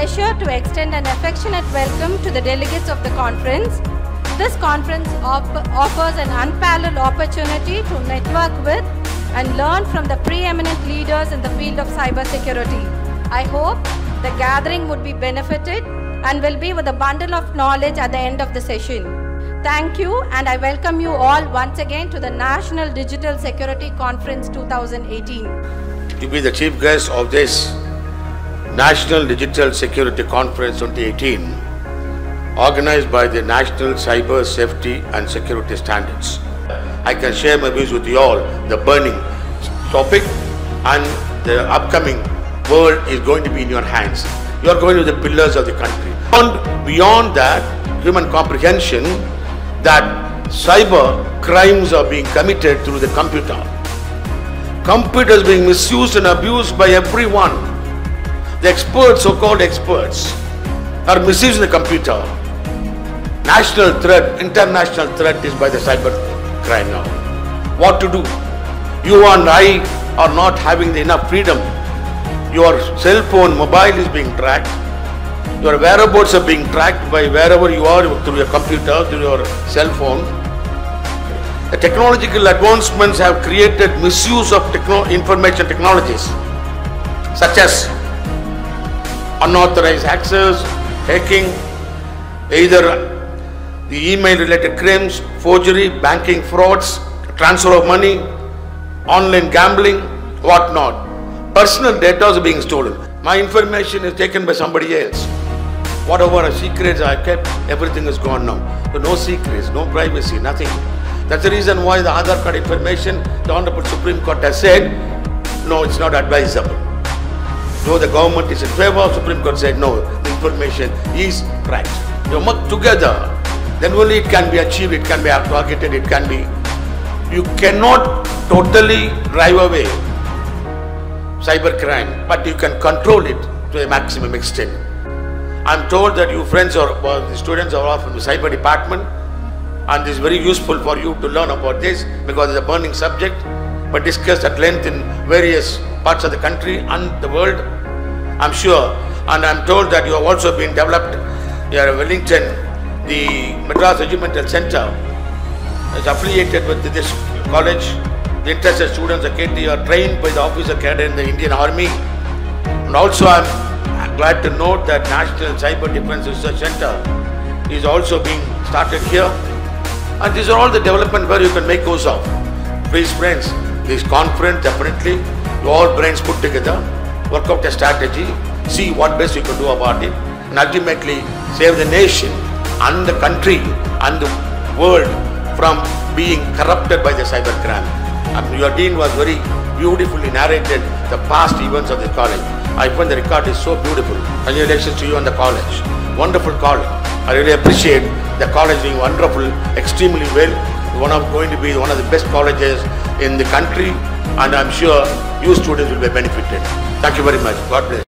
Pleasure to extend an affectionate welcome to the delegates of the conference. This conference offers an unparalleled opportunity to network with and learn from the preeminent leaders in the field of cybersecurity. I hope the gathering would be benefited and will be with a bundle of knowledge at the end of the session. Thank you, and I welcome you all once again to the National Digital Security Conference 2018. to be the chief guest of this National Digital Security Conference 2018 organized by the National Cyber Safety and Security Standards. I can share my views with you all, the burning topic and the upcoming world is going to be in your hands. You are going to be the pillars of the country. Beyond, beyond that, human comprehension that cyber crimes are being committed through the computer computers being misused and abused by everyone. The experts, so-called experts, are misusing the computer. National threat, international threat is by the cyber crime now. What to do? You and I are not having enough freedom. Your cell phone, mobile is being tracked. Your whereabouts are being tracked by wherever you are through your computer, through your cell phone. The technological advancements have created misuse of techno- information technologies such as unauthorized access, hacking, either the email related crimes, forgery, banking frauds, transfer of money, online gambling, whatnot. Personal data is being stolen. My information is taken by somebody else. Whatever secrets I kept, everything is gone now. So no secrets, no privacy, nothing. That's the reason why the Aadhaar card information, the Honorable Supreme Court has said, no, it's not advisable. Though the government is in favor, Supreme Court said no, the information is right. You work together, then only it can be achieved, it can be targeted, it can be. You cannot totally drive away cybercrime, but you can control it to a maximum extent. I'm told that you friends or well, the students are all from the cyber department and it's very useful for you to learn about this because it's a burning subject but discussed at length in various parts of the country and the world. I'm sure and I'm told that you have also been developed here in Wellington, the Madras Regimental Center is affiliated with this college. The interested students are KIT are trained by the officer cadre in the Indian Army. And also I'm glad to note that National Cyber Defense Research Center is also being started here. And these are all the development where you can make use of. Please friends, this conference definitely, all brains put together, work out a strategy, see what best you can do about it, and ultimately save the nation and the country and the world from being corrupted by the cybercrime. And your dean was very beautifully narrated the past events of the college. I find the record is so beautiful. Congratulations to you and the college. Wonderful college. I really appreciate the college doing wonderful, extremely well. One of going to be one of the best colleges in the country, and I'm sure you students will be benefited. Thank you very much. God bless.